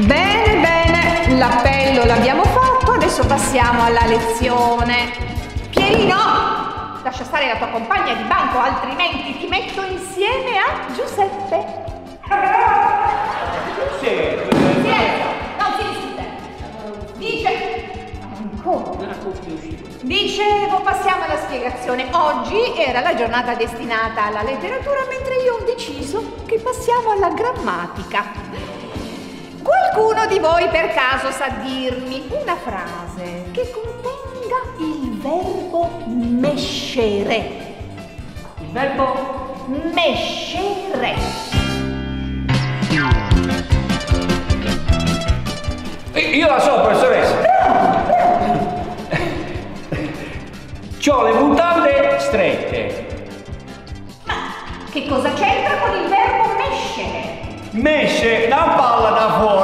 Bene, bene, l'appello l'abbiamo fatto, adesso passiamo alla lezione. Pierino, lascia stare la tua compagna di banco, altrimenti ti metto insieme a Giuseppe. Sì, Silenzio, non si discute. Dice... Ancora. Dicevo, passiamo alla spiegazione. Oggi era la giornata destinata alla letteratura, mentre io ho deciso che passiamo alla grammatica. Qualcuno di voi per caso sa dirmi una frase che contenga il verbo mescere? il verbo Mescere. Io la so, professoressa. C'ho le mutande strette. Ma che cosa c'entra con il verbo mescere? Mesce una palla da fuori